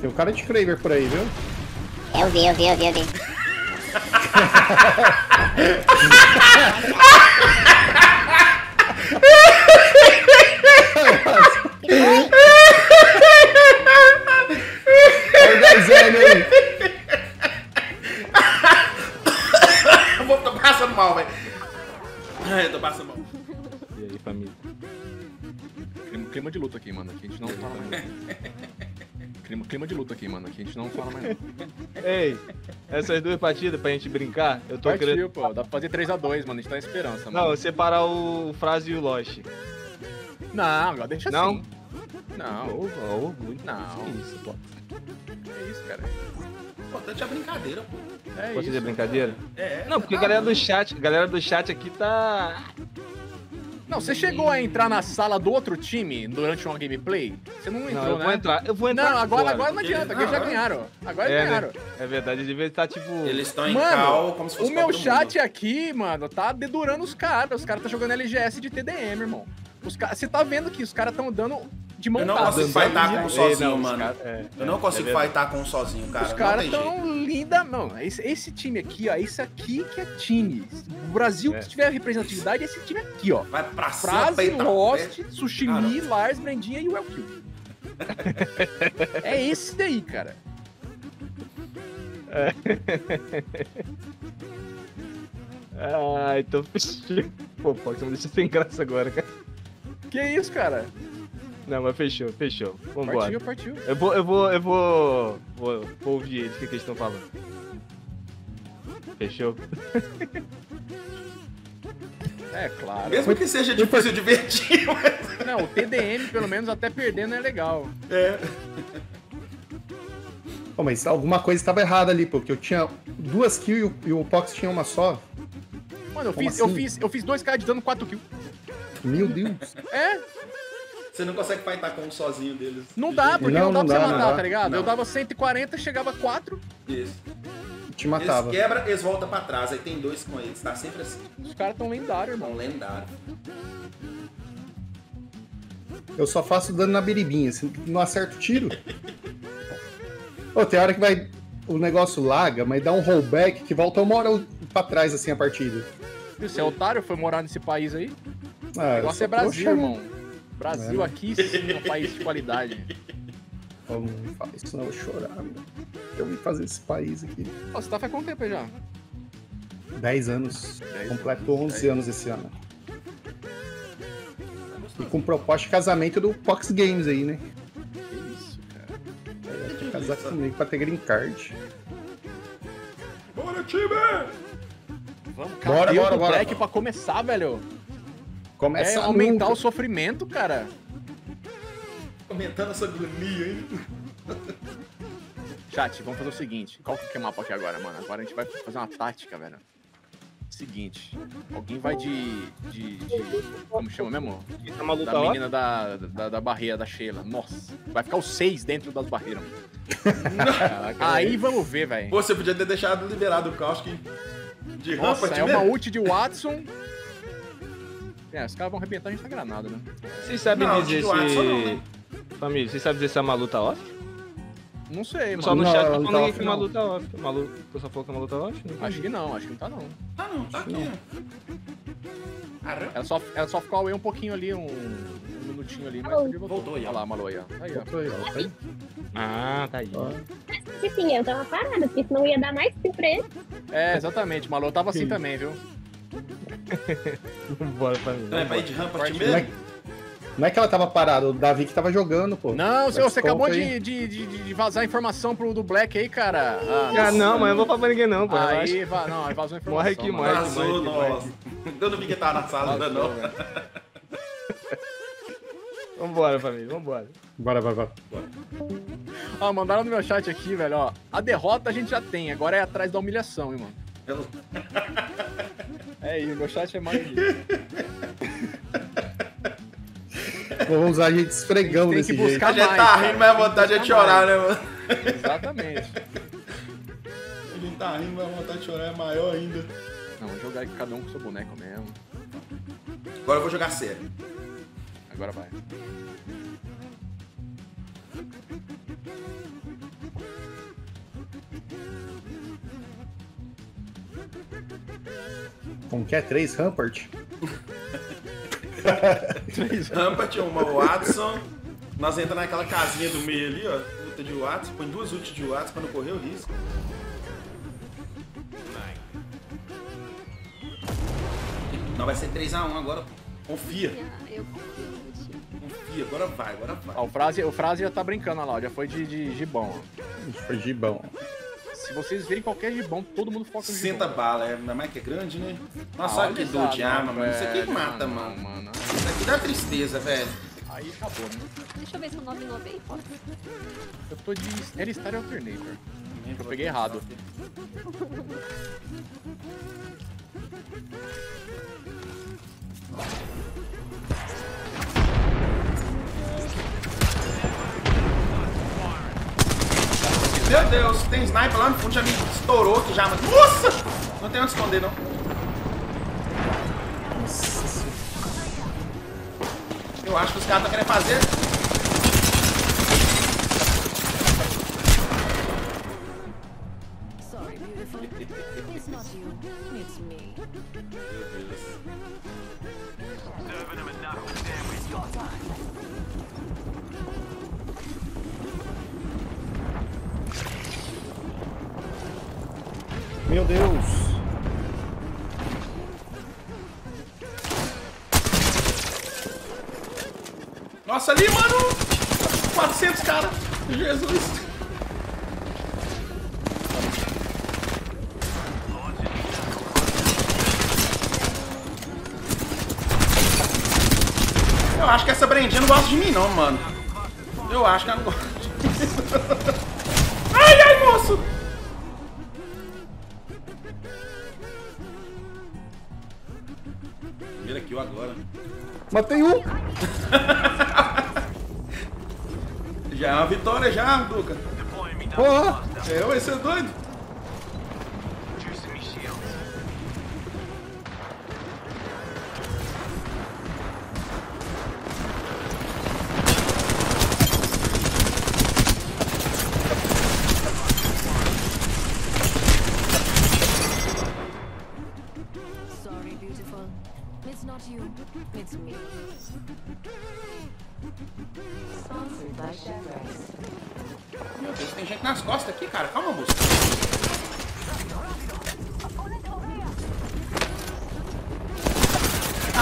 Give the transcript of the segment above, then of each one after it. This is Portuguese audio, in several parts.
Tem um cara de Kraber por aí, viu? Eu vi, eu vi, eu vi, eu vi. Eu vou, tô passando mal, velho. Eu tô passando mal. E aí, família? Clima, clima de luta aqui, mano. Aqui a gente não fala mais. não. Clima, clima de luta aqui, mano. Aqui a gente não fala mais. não. Ei, essas duas partidas pra gente brincar, eu tô Partiu, querendo. pô. Dá pra fazer 3x2, mano. A gente tá em esperança, Não, mano. separar o Frase e o Lost. Não, agora deixa Não? assim. Não, ô, orgulho. Não. Que isso, pô. é isso, cara. Importante é a brincadeira, pô. É Pode isso. dizer brincadeira? É. Não, porque a galera do chat, a galera do chat aqui tá. Não, você chegou a entrar na sala do outro time durante uma gameplay? Você não Não, entrou, eu né? vou entrar. Eu vou entrar. Não, agora, fora. agora não adianta, Não, porque eles já agora- ganharam. Agora É, eles né? ganharam. É verdade, devia estar tipo. Eles estão em Mano, cal como se fosse O meu chat Mundo. aqui, mano, tá dedurando os caras. Os caras tá jogando LGS de TDM, irmão. Os ca... Você tá vendo que os caras tão dando de Eu não consigo fightar com um sozinho, mano. cara- é, Eu é, não consigo é fightar com um sozinho, cara. Os caras tão linda. Não, esse, esse time aqui, ó. Esse aqui que é time. O Brasil É. que tiver representatividade é esse time aqui, ó. Vai pra cima, Frase, peita, Lost, peita. Sushimi, Lars, Brandinha e o Elkill. é esse daí, cara. Ah, então fechou. Pô, pô, me deixa sem graça agora, cara. Que isso, cara? Não, mas fechou, fechou. Vambora. Partiu, partiu. Eu vou, eu vou, eu vou. Vou, vou ouvir eles, o que, que eles estão falando. Fechou? É, claro. Mesmo que seja difícil divertir, mas Não, o TDM, pelo menos, até perdendo é legal. é. Pô, mas alguma coisa estava errada ali, porque eu tinha duas kills e o, Pox tinha uma só. Mano, eu Como fiz, eu assim? fiz, eu fiz dois caras de dano 4 kills. Meu Deus. É, Você não consegue fightar com um sozinho deles. não dá, porque Não, não, dá não pra dá, você matar, dá. tá ligado? Não. Eu dava 140, chegava 4, Isso. Te Eles matava. quebram, eles voltam pra trás. Aí tem dois com eles. Tá sempre assim. os caras tão lendários, irmão. lendário. Eu só faço dano na biribinha, assim, não acerto o tiro. Ô, tem hora que vai. O negócio laga, mas dá um rollback que volta uma hora pra trás, assim, a partida. Você é otário, foi morar nesse país aí? Ah, O negócio é Brasil, né? irmão. Brasil aqui sim é um país de qualidade. Não fala isso, não, eu vou chorar, meu. Eu vim fazer esse país aqui. Ó, você tá faz quanto tempo aí já? 10 anos. Dez Completou anos, 11 dez. anos esse ano. E com proposta de casamento do Fox Games aí, né? Que isso, cara. É, quer casar comigo pra ter green card. Bora, time! Vamos, Bora, cadê bora, o bora. Black pra começar, velho? Começa é nunca. aumentar o sofrimento, cara. Aumentando essa agonia aí. Chat, vamos fazer o seguinte. Qual que é o mapa aqui agora, mano? Agora a gente vai fazer uma tática, velho. Seguinte. Alguém vai de. de. de- como chama mesmo? Tá uma luta Da ó. menina da, da, da barreira, da Sheila. Nossa. Vai ficar os seis dentro das barreiras. mano. Caraca, Aí vamos ver, velho. Pô, você podia ter deixado liberado o caos que. De Nossa, rampa é uma ult de Watson. É, os caras vão arrebentar a gente na granada, né? Vocês sabem Não, dizer não, se. né? Família, vocês sabem dizer se a Malu tá off? Não sei, mano. Só no Não, chat tá não falando tá off, que não. Malu tá off. Malu, tu só falou que a Malu tá off? Não Acho que não, acho que não tá não. Ah, não, tá aqui. Caramba. Ela só, ela só ficou away um pouquinho ali, um, um minutinho ali, mas ele voltou. Voltou aí, ó. Olha lá, a Malu aí, ó. Aí, ó. Aí, ó, tá aí. Ah, tá aí. Ó. Porque sim, eu tava parada, porque senão ia dar mais tempo pra ele. É, exatamente, o Malu tava assim Sim. também, viu? Bora, família. Não é pra ir de rampa de Parte Não é, não é que ela tava parada, o Davi que tava jogando, pô. Não, senhor, você acabou de, de, de, de vazar informação pro do Black aí, cara. Ah, Ah, não, mas eu não vou falar pra ninguém não, pô. Aí, va não, aí vazou informação. Morre aqui, mano. morre aqui. Vazou, morre aqui, nossa. Eu não vi que ele tava na sala ainda, não. velho. Vambora, família, vambora. Bora, bora, bora. Ó, mandaram no meu chat aqui, velho, ó. A derrota a gente já tem, agora é atrás da humilhação, hein, mano. Eu- É isso, meu chat é mais. Vamos usar a gente esfregando que jeito. buscar- A gente mais, tá né? rindo, mas a vontade é de chorar, né, mano? Exatamente. A gente tá rindo, mas a vontade de chorar é maior ainda. Não, vou jogar cada um com seu boneco mesmo. Agora eu vou jogar sério. Agora vai. Como que é? Três Rampart? Rampart, uma Watson. Nós entramos naquela casinha do meio ali, ó. Luta de Watson. Põe duas ults de Watson pra não correr o risco. Não, vai ser 3x1 agora. Confia, Eu confio confia. Agora vai, agora vai. Ó, o frase, o frase já tá brincando olha lá, ó, já foi de, de gibão. ó. Foi gibão. Se vocês verem qualquer gibão, todo mundo foca no gibão. 60 bala, é, ainda mais que é grande, né? Nossa, Ah, olha que dor de arma, mano. Isso aqui mata, Ah, mano. não, mano. Isso aqui dá tristeza, velho. Aí acabou, né? Deixa eu ver se o nome inovei, pode. Eu tô de Air Star Alternator. Eu peguei errado. Meu Deus, tem sniper lá no fundo, já me estourou aqui já, mas... Nossa! Não tem onde esconder, não. Eu acho que os caras estão querendo fazer... Meu Deus. Nossa, ali, mano! 400, cara! Jesus! Eu acho que essa Brendinha não gosta de mim, não, mano. Eu acho que ela não gosta de mim. Ai, ai, moço! Kill agora. Matei um. Já é uma vitória já, Duca. Porra. É, vai ser doido.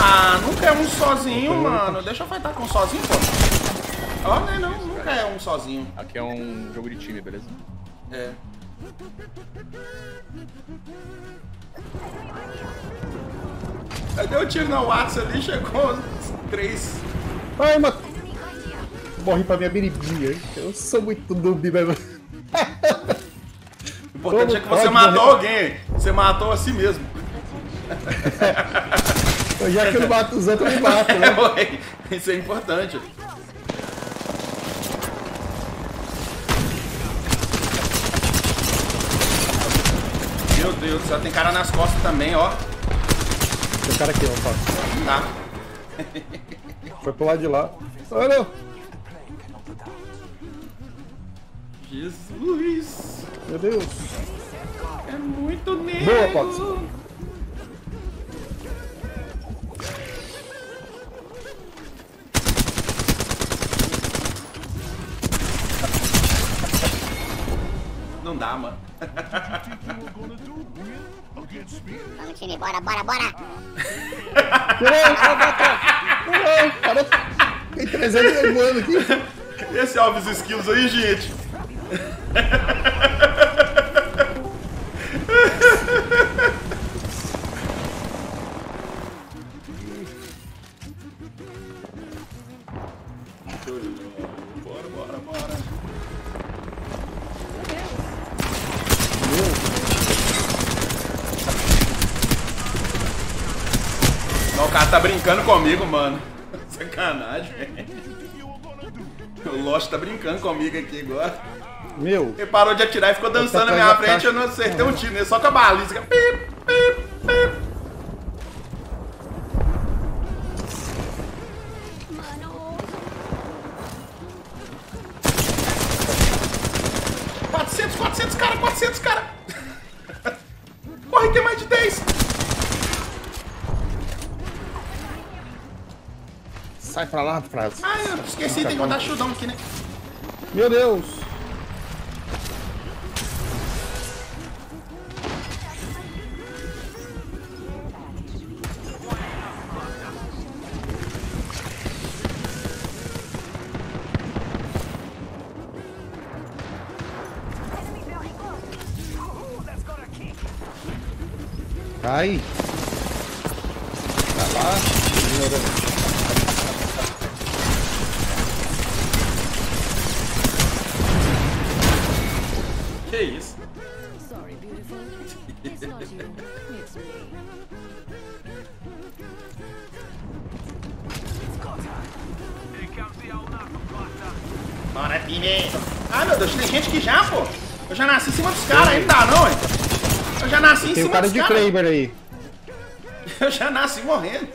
Ah, nunca é um sozinho, mano. Deixa eu fightar com um sozinho, pô. Ó, não é não. Nunca é um sozinho. Aqui é um jogo de time, beleza? É. Eu dei um tiro na Watts ali, chegou três. Ai, mat... Morre pra minha biribinha. Eu sou muito noob mesmo. O importante é que você Pode matou morrer. alguém. Você matou a si mesmo. Já que eu não mato os outros, eu me mato, né? Isso é importante. Meu Deus do céu, tem cara nas costas também, ó. Tem cara aqui, ó. Fox. Tá. Foi pro lado de lá. Olha! Jesus. Meu Deus. É muito negro. Boa, Fox. Dá, mano. Vamos, time, bora, bora, bora. Não, cara. Tem 300 voando aqui. Esse Alves Skills aí, gente. Tá brincando comigo, mano. Sacanagem, velho. O Lost tá brincando comigo aqui agora. Meu, Ele parou de atirar e ficou dançando na minha frente caixa. eu não acertei um tiro nele, só com a baliza. Pip, pip, pip. 400, 400 cara, 400 cara. Corre, tem mais de 10. Sai pra lá, frase. Ah, eu esqueci, tem que botar chudão aqui, né? Meu Deus! Ai! Vai lá, senhora. Que isso? Sorry, beautiful. It's not you, it's me. Bora, time! Ah, meu Deus, tem gente que já, pô! Eu já nasci em cima dos caras, aí não dá não, hein? Eu já nasci em Tem o cima cara dos de caras. Kraber aí. Eu já nasci morrendo.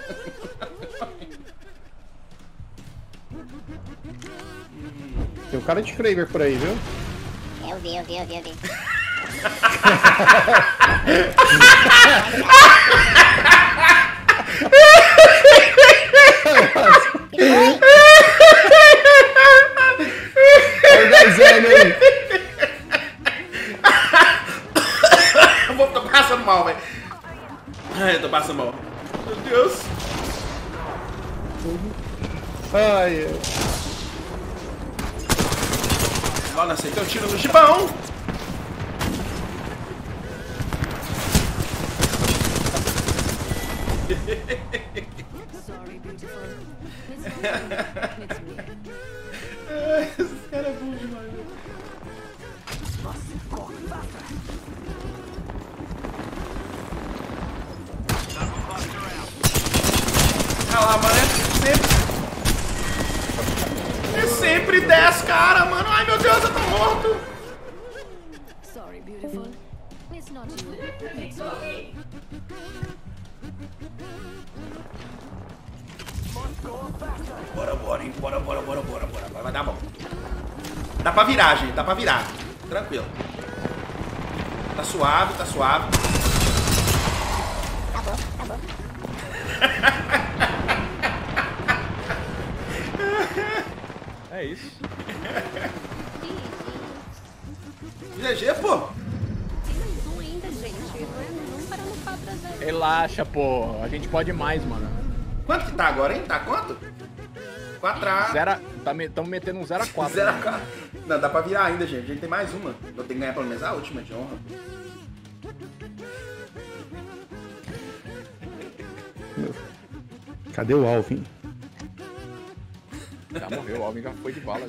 Tem o cara de Kraber por aí, viu? Eu vi, eu vi, eu vi, eu vi. Olha o Garzani aí. Eu vou, tô passando mal, velho. Ai, eu tô passando mal. Meu Deus. Ai, ai. Ó, não acertei um tiro no gibão. Esse cara é bom demais, 10 cara, mano. Ai, meu Deus, eu tô morto. Sorry, beautiful. It's not you, it's me. Bora, bora, hein? Bora, bora, bora, bora, bora. Vai, vai dar bom. Dá pra virar, gente. Dá pra virar. Tranquilo. Tá suave, tá suave. Acabou, É isso. GG, pô. Tem mais um ainda, gente. Não não para no 4 a 0. Relaxa, pô. A gente pode mais, mano. Quanto que tá agora, hein? Tá quanto? 4 a... Zero, tá me, tamo metendo um 0 a 4 0 a 4. Não, dá pra virar ainda, gente. A gente tem mais uma. Eu tenho que ganhar pelo menos a última de honra. Cadê o Alvin? 感冒没毛病你看回去完了